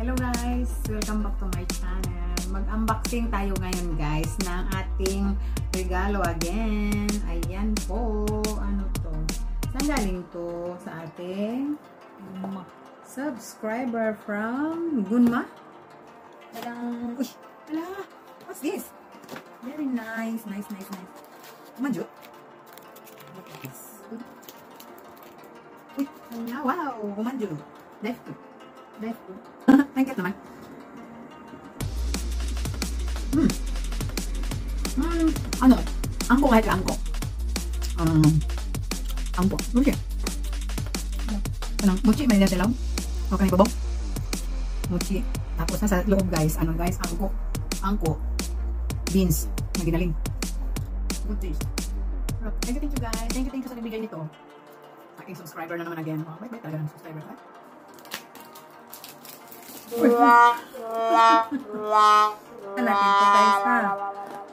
Hello guys! Welcome back to my channel. Mag-unboxing tayo ngayon guys ng ating regalo again. Ayan po. Ano to? Saan galing to? Sa ating subscriber from Gunma? Tadang! Uy! Ala! What's this? Very nice. Nice, nice, nice. Manjo? Look at this. Uy! Ala, wow! Manjo! Left to. Left to. Cute naman. Hmm. Hmm. Ano? Angko kahit ka angko. Um, angko. Muchi. Ano? Muchi, may nila silaw. O kanay babaw. Muchi. Tapos nasa loob guys, ano guys, angko. Angko. Beans. Na ginaling. Good taste. Thank you, thank you guys. Thank you, thank you sa nabigay nito. Aking subscriber na naman again. Bye bye talaga ng subscriber. Ha? Natin to guys ha.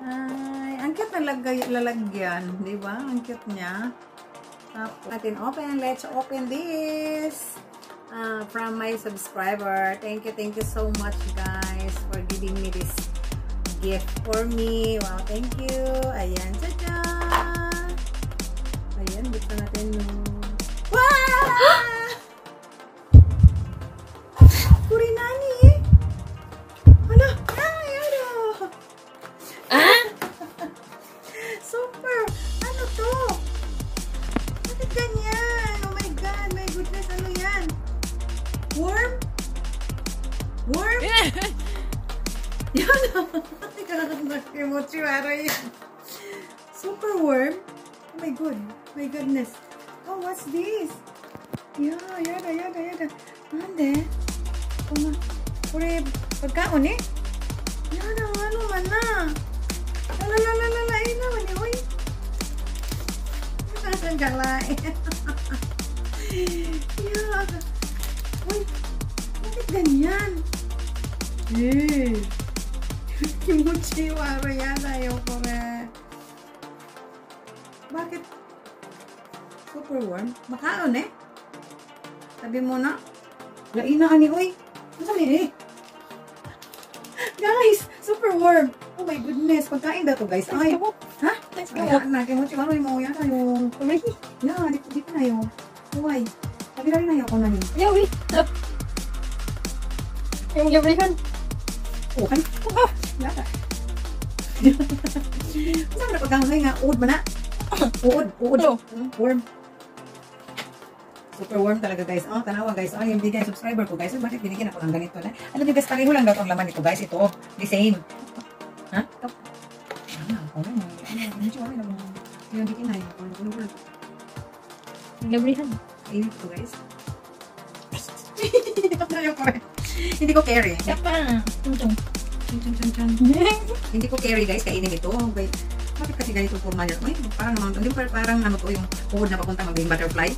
Ay, ang cute na lagay, lalagyan. Di ba? Ang cute niya. Tapos natin open. Let's open this. Uh, from my subscriber. Thank you, thank you so much guys for giving me this gift for me. Wow, thank you. Ayan, tada! Ayan, buksan natin yung... Worm? Worm? Yan! Nakimochi waro yan. Super worm? Oh my god. My goodness. Oh, what's this? Yeah, yada, yada, yada. Nande? Kuma, kore, pagkaon eh? Yada, ano man na? Lalalala, eh naman eh, oy. Nasaan ka lain? Yada. Uy, bakit ganyan? Eh. Kimuchi waro yada yung kore. Bakit? Super warm? Makaon eh. Sabi mo na. Lain na ani, uy. Ano ni eh? Guys, super warm. Oh my goodness, pagkain daw to guys. Ay, ha? Let's go. Ay, na, kimuchi waro mo yata yung... Yeah, di, di ko na yung... Uy, sabi na yung ako na ni. Yeah, wait. Stop. Yung. Okay. Oh, yata. Saan na pagkangay nga? Uod ba na? Uod, uod. Ano? Worm. Super warm talaga guys. Oh, tanawa guys. Oh, yung bigay subscriber ko guys. Oh, bakit binigyan ako ng ganito na? Alam niyo guys, pareho lang daw ang laman nito guys. Ito, the same. Ha? Ah, ako na. Ano, medyo ano naman. Yung di kinay. Ano, ano, ano. Yung Init ko guys. Ano yung correct? Hindi ko carry. Siya pa. Chun, chun. Hindi ko carry guys, kainin ito. Wait, bakit kasi ganito forma niya? Uy, parang naman, hindi parang, parang ano to yung uhod na papunta maging butterfly.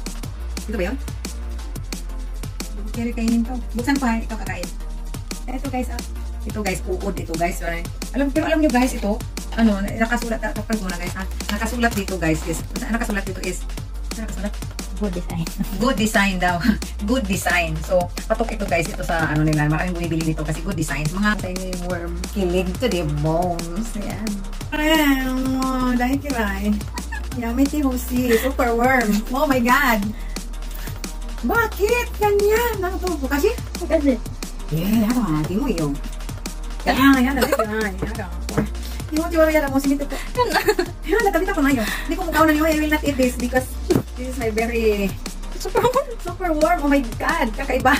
Ito ba yun? Hindi ko carry kainin to. Buksan ko ha, ito kakain. Ito guys, ah. Ito guys, uod ito guys. Ay, Alam, pero alam nyo guys, ito, ano, nakasulat, tapos muna guys, ha? Nakasulat dito guys, is, nakasulat dito is, nakasulat? Good design. good design daw. good design. So, patok ito guys, ito sa ano nila. Maraming bumibili nito kasi good design. Mga tiny worm kilig to the bones. Ayan. Parang, dahil kiray. Yummy Hosi. Super worm. Oh my God. Bakit? Ganyan. Ano to? Kasi? Kasi. Eh, ano nga. Di mo yun. Kaya, yan. Dali ka. Yan ka. Di mo, di mo, yan mo. Sinito ko. Yan, natabita ko na yun. Hindi ko mukha na niyo. I will not eat this because this is my very super warm. Super warm. Oh my God. Kakaiba.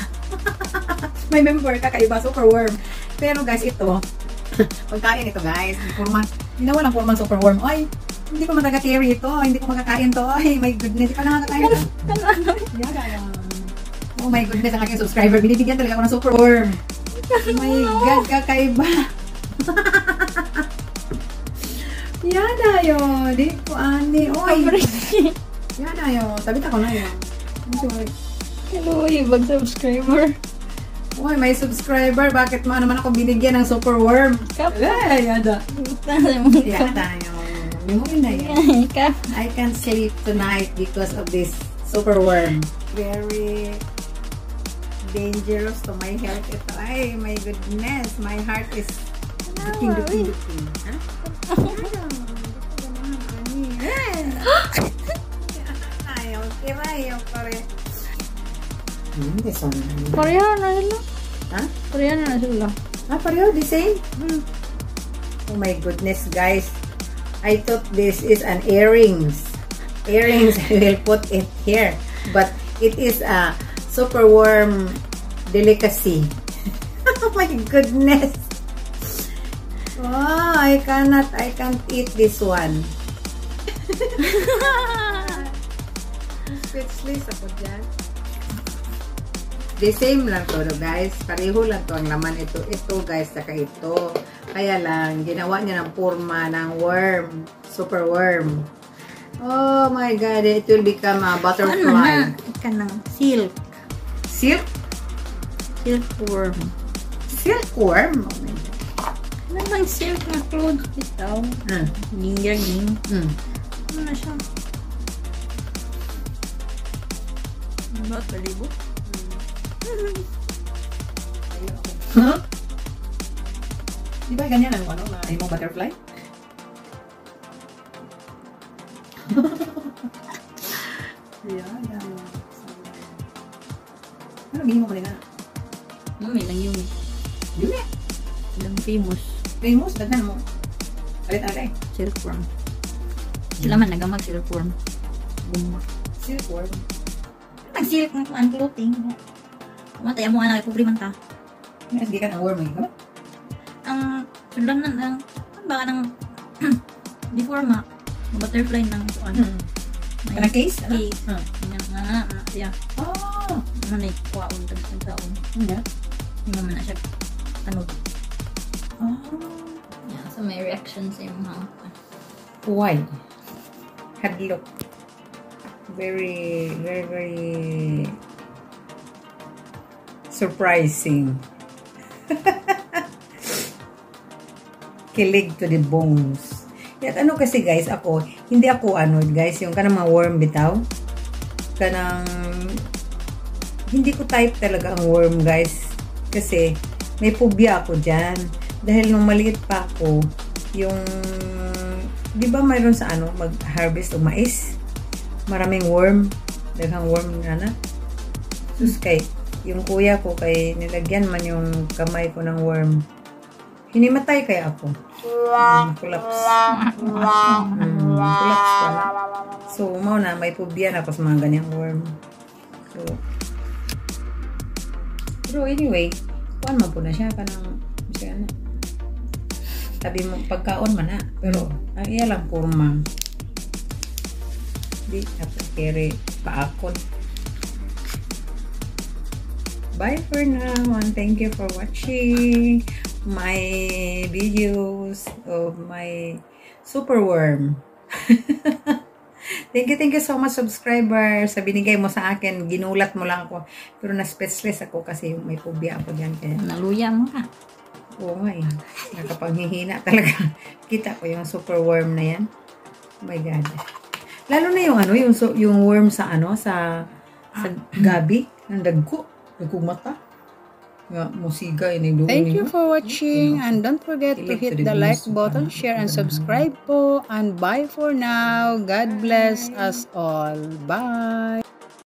my member, kakaiba. Super warm. Pero guys, ito. Pagkain ito guys. Purman. Ginawa lang purman super warm. Ay, hindi ko mataga-carry ito. Hindi ko makakain to. Ay, my goodness. Ikaw nakakakain ito. Yan. Oh my goodness, ang aking subscriber. Binibigyan talaga ako ng super worm. Oh my God, kakaiba. Yada yun. Di ko ani. Oy. Yada yun. Sabit ako na yun. Hello, ibag subscriber. Oy, may subscriber. Bakit mo naman ako binigyan ng super worm? Kap. Eh, yada. Yada yun. Limuin na yun. Kap. I can't sleep tonight because of this super worm. Very dangerous to my health. Ay, my goodness. My heart is duking, duking, duking. Ha? Pareho na sila. Ha? Pareho na sila. Ah, pareho, the same? Oh my goodness, guys. I thought this is an earrings. Earrings, I will put it here. But it is a super warm delicacy. oh my goodness. Oh, I cannot, I can't eat this one. Speechless ako dyan. The same lang to, no, guys. Pareho lang to ang laman ito. Ito, guys, saka ito. Kaya lang, ginawa niya ng forma ng worm. Super worm. Oh my God, it will become a Ano butterfly. na? Ika ng silk. Silk? Silkworm. Silkworm? Oh my God. Ano bang silk na clothes bitaw? Mm. Gingging. Mm. Ano na siya? Ano ba? Palibo? Huh? Di ba ganyan ang ano, na imong butterfly? yeah, yeah. Ano gini mo kanina? Mami lang yun. Yun eh. Ilang famous. Famous, daghan mo. Alit ate. Silkworm. Sila man nagamag silkworm. Bumba. Silkworm. Ang silk ng ang clothing. Matay mo nga nakipubri man ta. Mas gikan ang worm eh. Ang sundan na ang ang baka ng before ma butterfly ng ano. Hmm. Kanang case? Ano? Case. Hmm. Nga nga nga. Yeah. Oh. Ano na ikwaon tag sa taon. Yeah. Hindi mo na siya tanog. So may reaction sa yung mga Why? Hadlock. Very, very, very surprising. Kilig to the bones. At ano kasi guys, ako, hindi ako ano guys, yung kanang mga worm bitaw. Kanang, hindi ko type talaga ang worm guys. Kasi, may phobia ako dyan. Dahil nung maliit pa ako, yung, di ba mayroon sa ano, mag-harvest o mais? Maraming worm. Daghang worm na na. Sus kay, yung kuya ko kay nilagyan man yung kamay ko ng worm. Hinimatay kaya ako. Mm, collapse. Mm, collapse pala. So, mau na, may phobia ako sa mga ganyang worm. So, pero anyway, kuan man po na siya kanang siya na. Sabi mo, pagkaon man na. Pero, ang iya lang kurma. Di, ako kere paakon. Bye for now and thank you for watching my videos of my super worm. thank you, thank you so much subscriber. Sa binigay mo sa akin, ginulat mo lang ako. Pero na-speechless ako kasi may phobia ako dyan. Kaya, naluya mo ka. Oo nga eh. Nakapanghihina talaga. Kita ko yung super worm na yan. Oh my God. Lalo na yung ano, yung, so, yung worm sa ano, sa sa gabi, ng dagko. Dagkong mata. Nga, musiga, yung Thank you for watching and don't forget to hit the like button, share and subscribe po and bye for now. God bless us all. Bye.